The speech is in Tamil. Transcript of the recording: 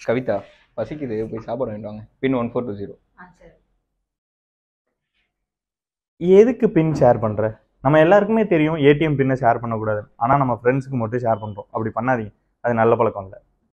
கவிதா பசிக்குது போய் சாப்பாடு வாங்கிட்டு வாங்க. Pin one four two zero எதுக்கு பின் ஷேர் பண்ணுற நம்ம எல்லாருக்குமே தெரியும் ஏடிஎம் பின்னை ஷேர் பண்ணக்கூடாது ஆனால் நம்ம ஃப்ரெண்ட்ஸுக்கு மட்டும் ஷேர் பண்ணுறோம் அப்படி பண்ணாதீங்க. அது நல்ல பழக்கம் இல்லை.